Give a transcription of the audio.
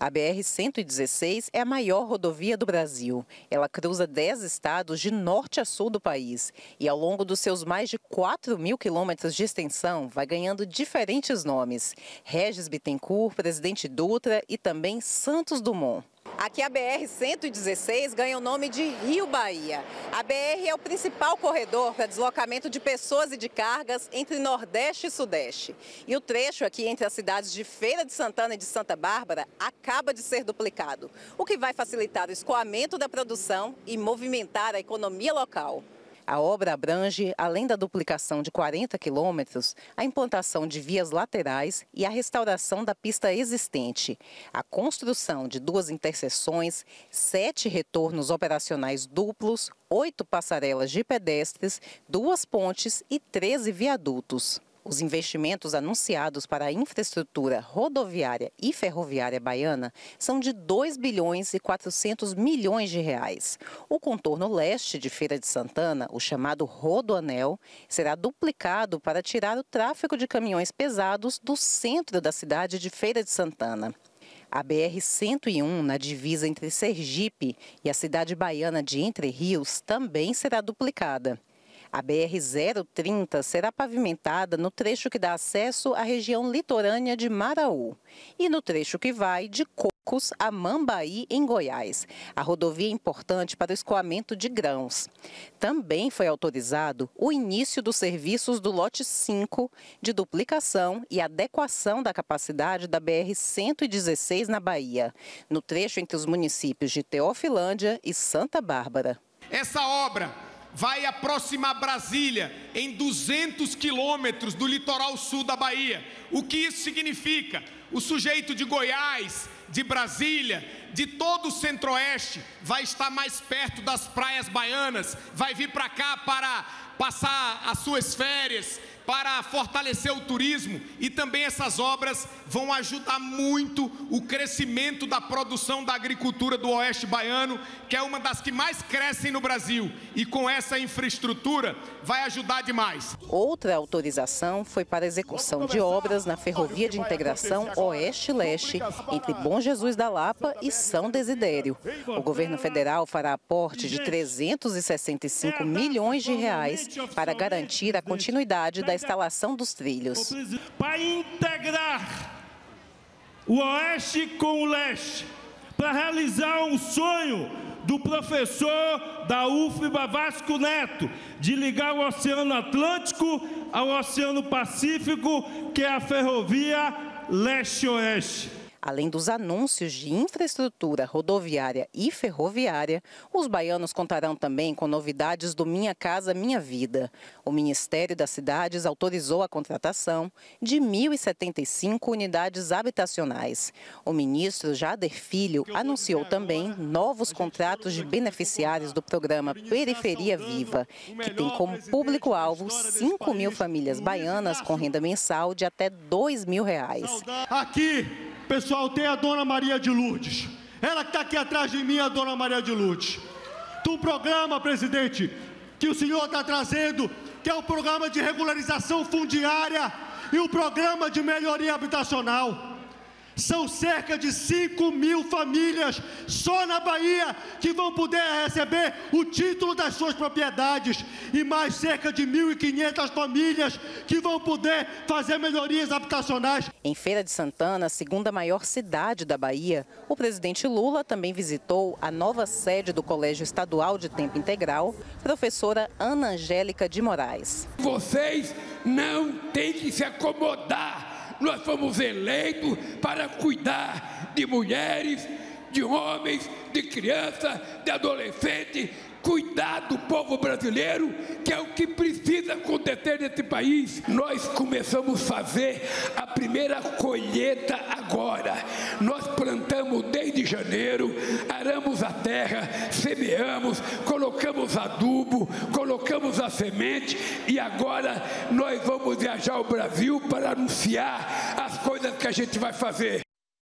A BR-116 é a maior rodovia do Brasil. Ela cruza 10 estados de norte a sul do país e, ao longo dos seus mais de 4 mil quilômetros de extensão, vai ganhando diferentes nomes: Regis Bittencourt, Presidente Dutra e também Santos Dumont. Aqui a BR-116 ganha o nome de Rio Bahia. A BR é o principal corredor para deslocamento de pessoas e de cargas entre Nordeste e Sudeste. E o trecho aqui entre as cidades de Feira de Santana e de Santa Bárbara acaba de ser duplicado, o que vai facilitar o escoamento da produção e movimentar a economia local. A obra abrange, além da duplicação de 40 quilômetros, a implantação de vias laterais e a restauração da pista existente, a construção de duas interseções, sete retornos operacionais duplos, oito passarelas de pedestres, duas pontes e 13 viadutos. Os investimentos anunciados para a infraestrutura rodoviária e ferroviária baiana são de 2 bilhões e 400 milhões de reais. O contorno leste de Feira de Santana, o chamado Rodoanel, será duplicado para tirar o tráfego de caminhões pesados do centro da cidade de Feira de Santana. A BR-101, na divisa entre Sergipe e a cidade baiana de Entre Rios, também será duplicada. A BR-030 será pavimentada no trecho que dá acesso à região litorânea de Maraú e no trecho que vai de Cocos a Mambaí, em Goiás. A rodovia é importante para o escoamento de grãos. Também foi autorizado o início dos serviços do lote 5 de duplicação e adequação da capacidade da BR-116 na Bahia, no trecho entre os municípios de Teofilândia e Santa Bárbara. Essa obra vai aproximar Brasília em 200 quilômetros do litoral sul da Bahia. O que isso significa? O sujeito de Goiás, de Brasília, de todo o centro-oeste, vai estar mais perto das praias baianas, vai vir para cá para passar as suas férias, para fortalecer o turismo e também essas obras vão ajudar muito o crescimento da produção da agricultura do Oeste Baiano, que é uma das que mais crescem no Brasil. E com essa infraestrutura vai ajudar demais. Outra autorização foi para execução de obras na Ferrovia de Integração Oeste-Leste, entre Bom Jesus da Lapa e São Desidério. O governo federal fará aporte de 365 milhões de reais para garantir a continuidade da instalação dos trilhos. Para integrar o oeste com o leste, para realizar um sonho do professor da UFBA Vasco Neto, de ligar o Oceano Atlântico ao Oceano Pacífico, que é a ferrovia leste-oeste. Além dos anúncios de infraestrutura rodoviária e ferroviária, os baianos contarão também com novidades do Minha Casa Minha Vida. O Ministério das Cidades autorizou a contratação de 1.075 unidades habitacionais. O ministro Jader Filho anunciou também novos contratos de beneficiários do programa Periferia Viva, que tem como público-alvo 5 mil famílias baianas com renda mensal de até 2 mil reais. Aqui Pessoal, tem a Dona Maria de Lourdes. Ela que está aqui atrás de mim, a Dona Maria de Lourdes. Do programa, presidente, que o senhor está trazendo, que é o programa de regularização fundiária e o programa de melhoria habitacional. São cerca de 5 mil famílias só na Bahia que vão poder receber o título das suas propriedades e mais cerca de 1.500 famílias que vão poder fazer melhorias habitacionais. Em Feira de Santana, segunda maior cidade da Bahia, o presidente Lula também visitou a nova sede do Colégio Estadual de Tempo Integral, professora Ana Angélica de Moraes. Vocês não têm que se acomodar nós fomos eleitos para cuidar de mulheres, de homens, de crianças, de adolescentes, cuidar do povo brasileiro, que é o que precisa acontecer nesse país. Nós começamos a fazer a primeira colheita agora. Nós plantamos desde janeiro, aramos a terra, semeamos, colocamos adubo, colocamos a semente e agora nós vamos viajar ao Brasil para anunciar as coisas que a gente vai fazer.